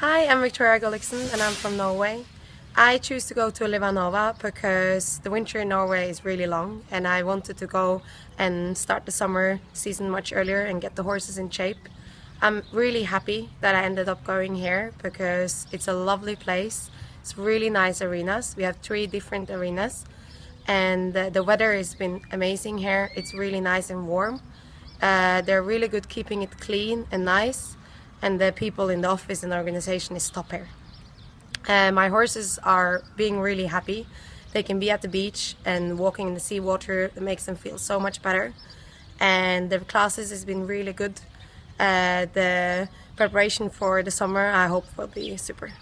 Hi, I'm Victoria Gulliksen and I'm from Norway. I choose to go to Oliva Nova because the winter in Norway is really long and I wanted to go and start the summer season much earlier and get the horses in shape. I'm really happy that I ended up going here because it's a lovely place. It's really nice arenas. We have three different arenas and the, the weather has been amazing here. It's really nice and warm. Uh, they're really good keeping it clean and nice and the people in the office and the organization is top here. Uh, my horses are being really happy. They can be at the beach and walking in the seawater. It makes them feel so much better. And the classes has been really good. Uh, the preparation for the summer, I hope, will be super.